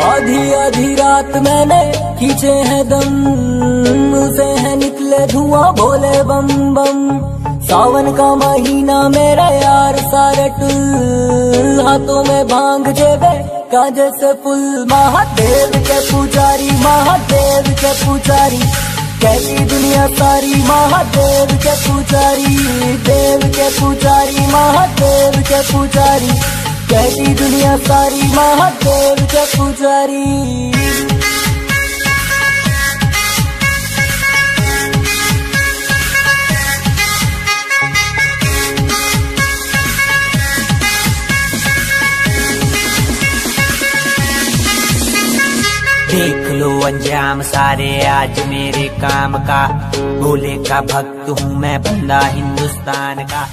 आधी आधी रात मैंने खींचे हैं दम से है निकले धुआँ भोले बम बम। सावन का महीना मेरा यार, सारे टुल हाथों में भाँग जेबे, काजे से फुल। महादेव के पुजारी, महादेव के पुजारी कहती दुनिया सारी। महादेव के पुजारी, देव के पुजारी, महादेव के पुजारी कहती दुनिया सारी। महादेव पुजारी। देख लो अंजाम सारे, आज मेरे काम का। भोले का भक्त हूँ मैं बंदा हिंदुस्तान का।